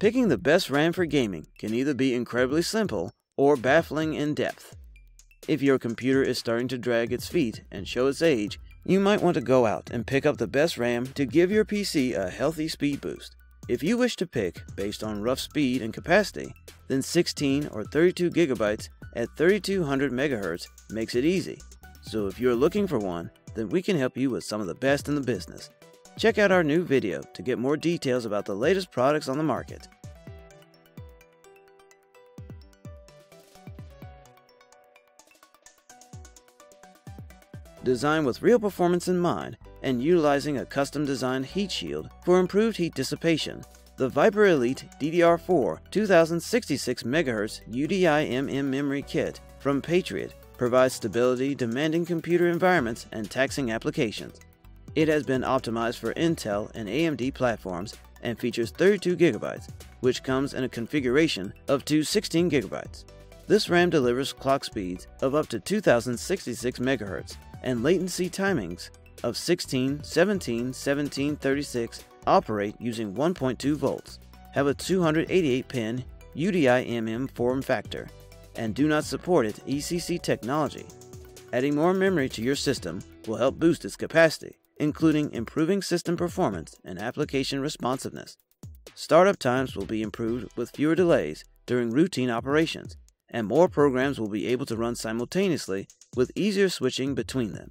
Picking the best RAM for gaming can either be incredibly simple or baffling in depth. If your computer is starting to drag its feet and show its age, you might want to go out and pick up the best RAM to give your PC a healthy speed boost. If you wish to pick based on rough speed and capacity, then 16 or 32 gigabytes at 3200 MHz makes it easy. So if you're looking for one, then we can help you with some of the best in the business. Check out our new video to get more details about the latest products on the market. Designed with real performance in mind and utilizing a custom designed heat shield for improved heat dissipation, the Viper Elite DDR4 2066 MHz UDIMM memory kit from Patriot provides stability demanding computer environments and taxing applications. It has been optimized for Intel and AMD platforms and features 32 GB, which comes in a configuration of two 16 GB. This RAM delivers clock speeds of up to 2066 MHz and latency timings of 16, 17, 17, 36 operate using 1.2 volts, have a 288 pin UDIMM form factor, and do not support its ECC technology. Adding more memory to your system will help boost its capacity, including improving system performance and application responsiveness. Startup times will be improved with fewer delays during routine operations, and more programs will be able to run simultaneously with easier switching between them.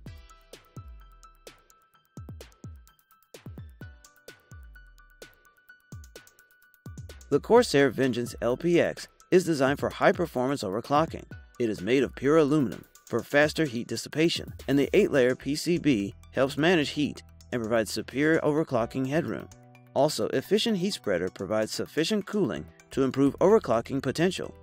The Corsair Vengeance LPX is designed for high performance overclocking. It is made of pure aluminum for faster heat dissipation, and the 8 layer PCB helps manage heat and provides superior overclocking headroom. Also, efficient heat spreader provides sufficient cooling to improve overclocking potential.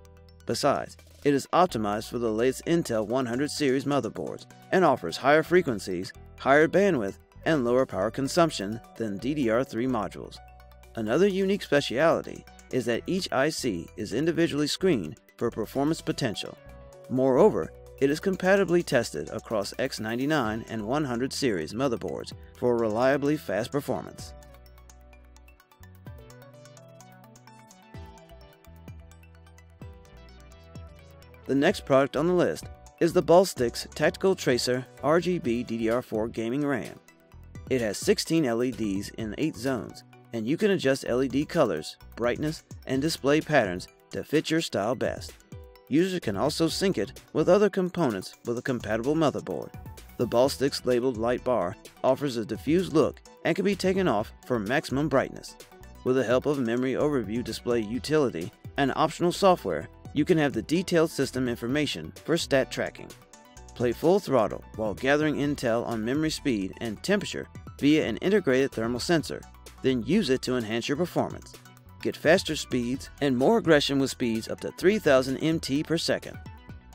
Besides, it is optimized for the latest Intel 100 series motherboards and offers higher frequencies, higher bandwidth, and lower power consumption than DDR3 modules. Another unique speciality is that each IC is individually screened for performance potential. Moreover, it is compatibly tested across X99 and 100 series motherboards for reliably fast performance. The next product on the list is the Ballistix Tactical Tracer RGB DDR4 Gaming RAM. It has 16 LEDs in 8 zones, and you can adjust LED colors, brightness, and display patterns to fit your style best. Users can also sync it with other components with a compatible motherboard. The Ballistix labeled light bar offers a diffused look and can be taken off for maximum brightness. With the help of Memory Overview Display utility and optional software, you can have the detailed system information for stat tracking. Play full throttle while gathering intel on memory speed and temperature via an integrated thermal sensor then use it to enhance your performance. Get faster speeds and more aggression with speeds up to 3000 MT per second.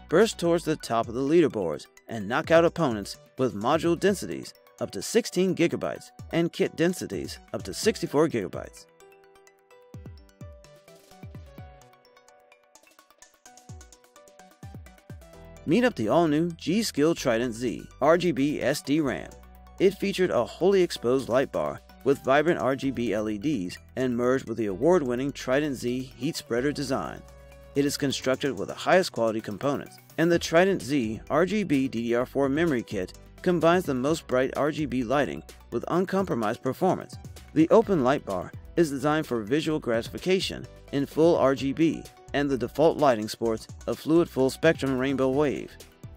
Burst towards the top of the leaderboards and knock out opponents with module densities up to 16 gigabytes and kit densities up to 64 gigabytes. Meet up the all-new G.Skill Trident Z RGB SD RAM. It featured a wholly exposed light bar with vibrant RGB LEDs and merged with the award-winning Trident Z heat spreader design. It is constructed with the highest quality components, and the Trident Z RGB DDR4 memory kit combines the most bright RGB lighting with uncompromised performance. The open light bar is designed for visual gratification in full RGB, and the default lighting sports a fluid full spectrum rainbow wave.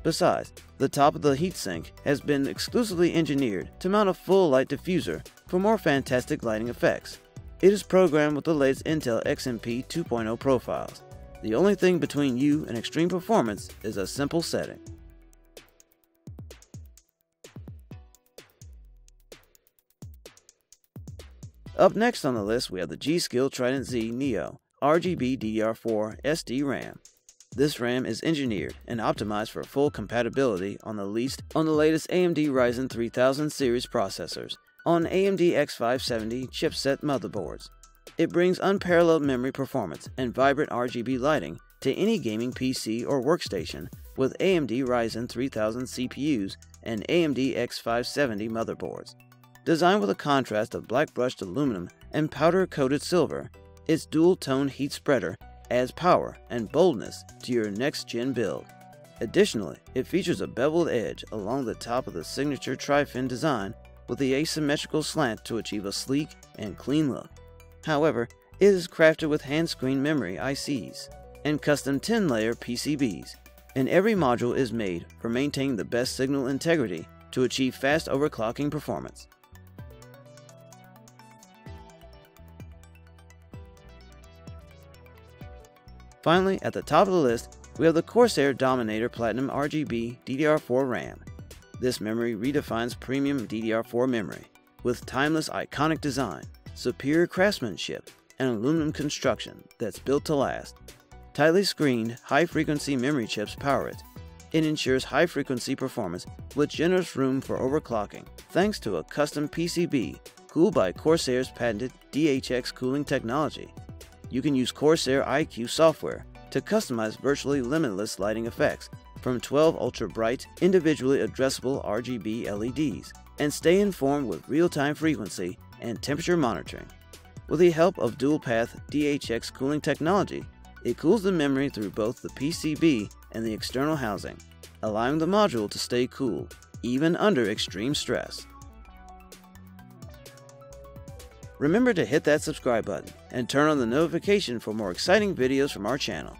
Besides, the top of the heatsink has been exclusively engineered to mount a full light diffuser for more fantastic lighting effects. It is programmed with the latest Intel XMP 2.0 profiles. The only thing between you and extreme performance is a simple setting. Up next on the list, we have the G.Skill Trident Z Neo RGB DDR4 SD RAM. This RAM is engineered and optimized for full compatibility on the least on the latest AMD Ryzen 3000 series processors on AMD X570 chipset motherboards. It brings unparalleled memory performance and vibrant RGB lighting to any gaming PC or workstation with AMD Ryzen 3000 CPUs and AMD X570 motherboards. Designed with a contrast of black brushed aluminum and powder coated silver, Its dual tone heat spreader adds power and boldness to your next gen build. Additionally, it features a beveled edge along the top of the signature tri-fin design with the asymmetrical slant to achieve a sleek and clean look. However, it is crafted with hand-screen memory ICs and custom 10-layer PCBs, and every module is made for maintaining the best signal integrity to achieve fast overclocking performance. Finally, at the top of the list, we have the Corsair Dominator Platinum RGB DDR4 RAM. This memory redefines premium DDR4 memory with timeless iconic design, superior craftsmanship, and aluminum construction that's built to last. Tightly screened, high-frequency memory chips power it. It ensures high-frequency performance with generous room for overclocking, thanks to a custom PCB cooled by Corsair's patented DHX cooling technology you can use Corsair iCUE software to customize virtually limitless lighting effects from 12 ultra bright, individually addressable RGB LEDs, and stay informed with real time frequency and temperature monitoring. With the help of dual path DHX cooling technology, it cools the memory through both the PCB and the external housing, allowing the module to stay cool, even under extreme stress. Remember to hit that subscribe button and turn on the notification for more exciting videos from our channel.